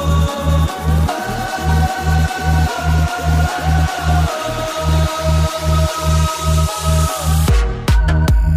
Thank you.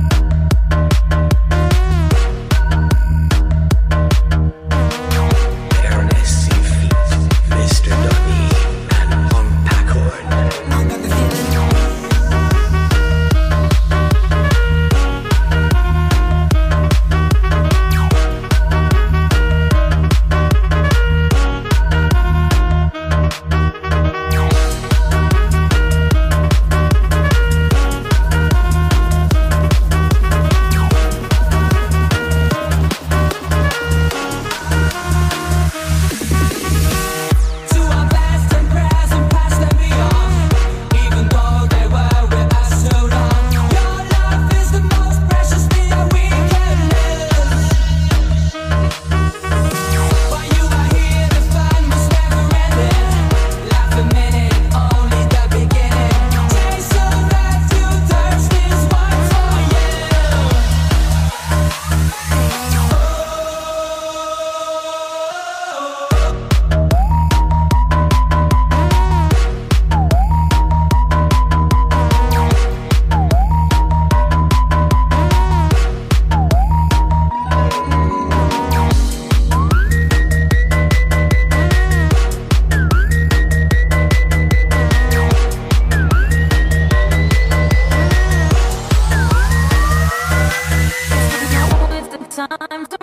time to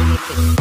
Remixes.